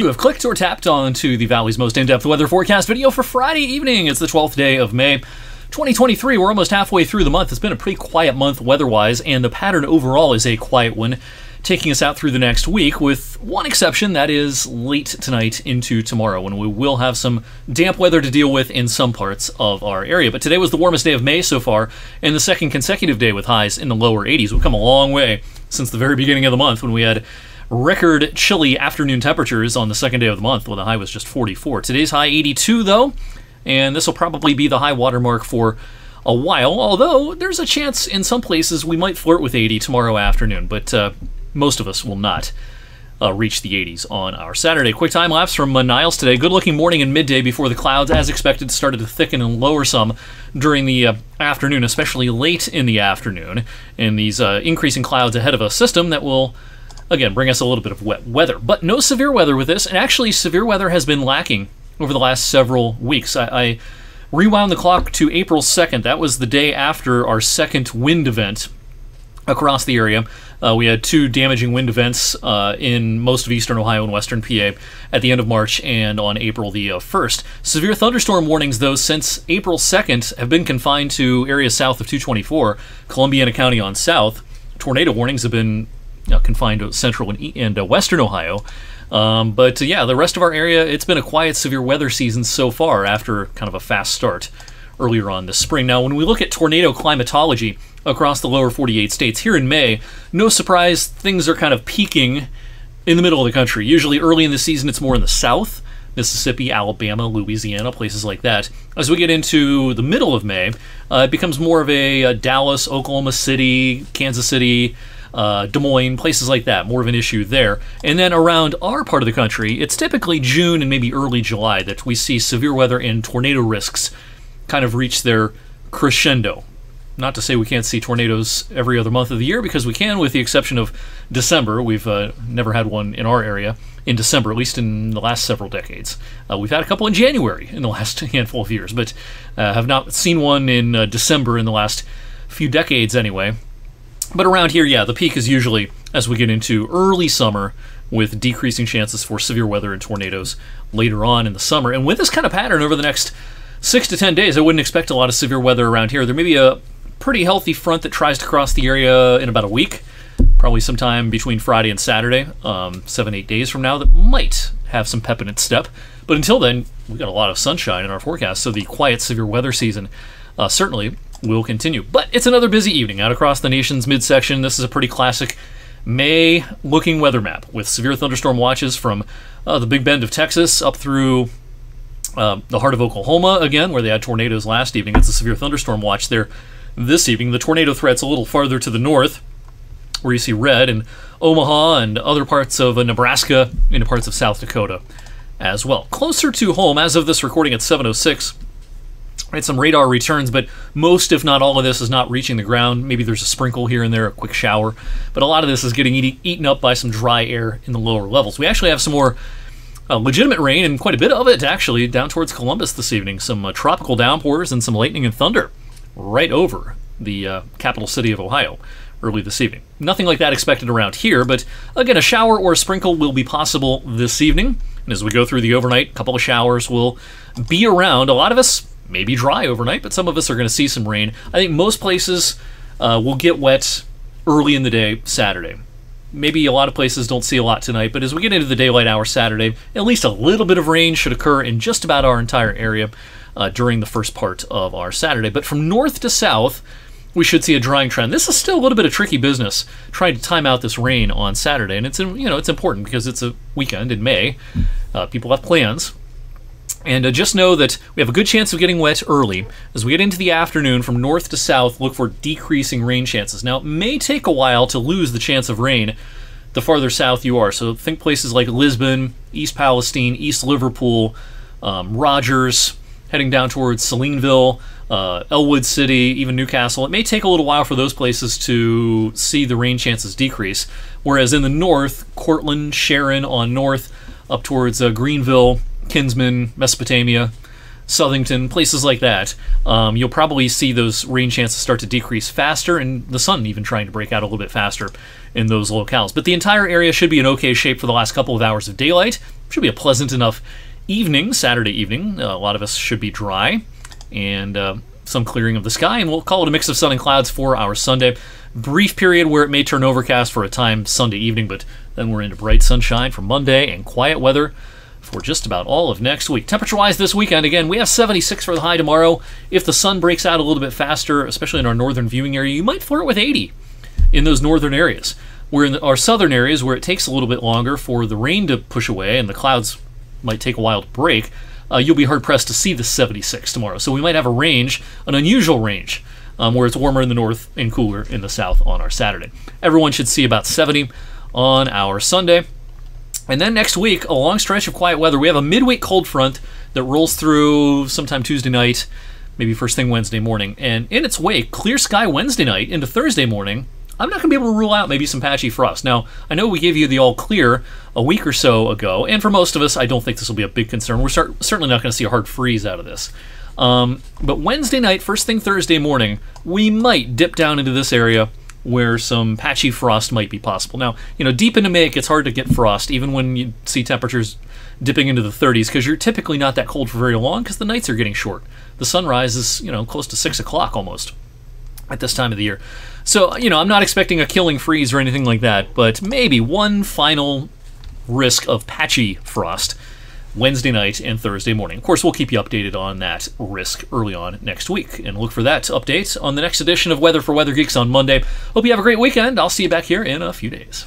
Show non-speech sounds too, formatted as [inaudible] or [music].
You have clicked or tapped onto the Valley's most in depth weather forecast video for Friday evening. It's the 12th day of May. 2023, we're almost halfway through the month. It's been a pretty quiet month weather wise, and the pattern overall is a quiet one, taking us out through the next week, with one exception that is late tonight into tomorrow, when we will have some damp weather to deal with in some parts of our area. But today was the warmest day of May so far, and the second consecutive day with highs in the lower 80s. We've come a long way since the very beginning of the month when we had record chilly afternoon temperatures on the second day of the month when the high was just 44. Today's high 82 though, and this will probably be the high water mark for a while, although there's a chance in some places we might flirt with 80 tomorrow afternoon, but uh, most of us will not. Uh, reach the 80s on our Saturday. Quick time lapse from uh, Niles today. Good looking morning and midday before the clouds, as expected, started to thicken and lower some during the uh, afternoon, especially late in the afternoon. And these uh, increasing clouds ahead of a system that will again bring us a little bit of wet weather. But no severe weather with this, and actually, severe weather has been lacking over the last several weeks. I, I rewound the clock to April 2nd. That was the day after our second wind event across the area. Uh, we had two damaging wind events uh, in most of eastern Ohio and western PA at the end of March and on April the uh, 1st. Severe thunderstorm warnings, though, since April 2nd have been confined to areas south of 224, Columbiana County on south. Tornado warnings have been confined to central and, and uh, western Ohio. Um, but uh, yeah, the rest of our area, it's been a quiet, severe weather season so far after kind of a fast start earlier on this spring. Now, when we look at tornado climatology across the lower 48 states, here in May, no surprise, things are kind of peaking in the middle of the country. Usually early in the season, it's more in the south. Mississippi, Alabama, Louisiana, places like that. As we get into the middle of May, uh, it becomes more of a, a Dallas, Oklahoma City, Kansas City, uh, Des Moines, places like that, more of an issue there. And then around our part of the country, it's typically June and maybe early July that we see severe weather and tornado risks kind of reach their crescendo. Not to say we can't see tornadoes every other month of the year, because we can, with the exception of December. We've uh, never had one in our area in December, at least in the last several decades. Uh, we've had a couple in January in the [laughs] last handful of years, but uh, have not seen one in uh, December in the last few decades anyway. But around here, yeah, the peak is usually as we get into early summer with decreasing chances for severe weather and tornadoes later on in the summer. And with this kind of pattern over the next six to ten days, I wouldn't expect a lot of severe weather around here. There may be a pretty healthy front that tries to cross the area in about a week, probably sometime between Friday and Saturday, um, seven, eight days from now, that might have some pep in its step. But until then, we've got a lot of sunshine in our forecast, so the quiet severe weather season uh, certainly will continue. But it's another busy evening out across the nation's midsection. This is a pretty classic May looking weather map with severe thunderstorm watches from uh, the Big Bend of Texas up through uh, the heart of Oklahoma again, where they had tornadoes last evening. It's a severe thunderstorm watch there this evening. The tornado threat's a little farther to the north, where you see red in Omaha and other parts of uh, Nebraska, into parts of South Dakota as well. Closer to home, as of this recording at 706, Some radar returns, but most, if not all of this, is not reaching the ground. Maybe there's a sprinkle here and there, a quick shower, but a lot of this is getting eat- eaten up by some dry air in the lower levels. We actually have some more uh, legitimate rain, and quite a bit of it actually, down towards Columbus this evening. Some uh, tropical downpours and some lightning and thunder right over the uh, capital city of Ohio early this evening. Nothing like that expected around here, but again, a shower or a sprinkle will be possible this evening. And as we go through the overnight, a couple of showers will be around. A lot of us maybe dry overnight, but some of us are going to see some rain. I think most places uh, will get wet early in the day Saturday. Maybe a lot of places don't see a lot tonight, but as we get into the daylight hour Saturday, at least a little bit of rain should occur in just about our entire area uh, during the first part of our Saturday. But from north to south, we should see a drying trend. This is still a little bit of tricky business trying to time out this rain on Saturday, and it's you know it's important because it's a weekend in May. Uh, people have plans, and uh, just know that we have a good chance of getting wet early. As we get into the afternoon from north to south, look for decreasing rain chances. Now, it may take a while to lose the chance of rain the farther south you are. So think places like Lisbon, East Palestine, East Liverpool, um, Rogers, heading down towards Salineville, uh, Ellwood City, even New Castle. It may take a little while for those places to see the rain chances decrease. Whereas in the north, Cortland, Sharon on north, up towards uh, Greenville, Kinsman, Mesopotamia, Southington, places like that, um, you'll probably see those rain chances start to decrease faster, and the sun even trying to break out a little bit faster in those locales. But the entire area should be in okay shape for the last couple of hours of daylight. Should be a pleasant enough evening, Saturday evening. Uh, a lot of us should be dry, and uh, some clearing of the sky, and we'll call it a mix of sun and clouds for our Sunday. Brief period where it may turn overcast for a time Sunday evening, but then we're into bright sunshine for Monday and quiet weather for just about all of next week. Temperature wise, this weekend, again, we have 76 for the high tomorrow. If the sun breaks out a little bit faster, especially in our northern viewing area, you might flirt with 80 in those northern areas. We're in our southern areas where it takes a little bit longer for the rain to push away and the clouds might take a while to break. Uh, you'll be hard pressed to see the 76 tomorrow. So we might have a range, an unusual range, um, where it's warmer in the north and cooler in the south on our Saturday. Everyone should see about 70 on our Sunday. And then next week, a long stretch of quiet weather. We have a midweek cold front that rolls through sometime Tuesday night, maybe first thing Wednesday morning. And in its wake, clear sky Wednesday night into Thursday morning. I'm not going to be able to rule out maybe some patchy frost. Now, I know we gave you the all clear a week or so ago, and for most of us, I don't think this will be a big concern. We're certainly not going to see a hard freeze out of this. Um, but Wednesday night, first thing Thursday morning, we might dip down into this area where some patchy frost might be possible. Now, you know, deep into May, it gets hard to get frost, even when you see temperatures dipping into the 30s, because you're typically not that cold for very long, because the nights are getting short. The sunrise is, you know, close to 6 o'clock almost at this time of the year. So, you know, I'm not expecting a killing freeze or anything like that, but maybe one final risk of patchy frost Wednesday night and Thursday morning. Of course, we'll keep you updated on that risk early on next week, and look for that update on the next edition of Weather for Weather Geeks on Monday. Hope you have a great weekend. I'll see you back here in a few days.